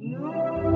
Mm-hmm.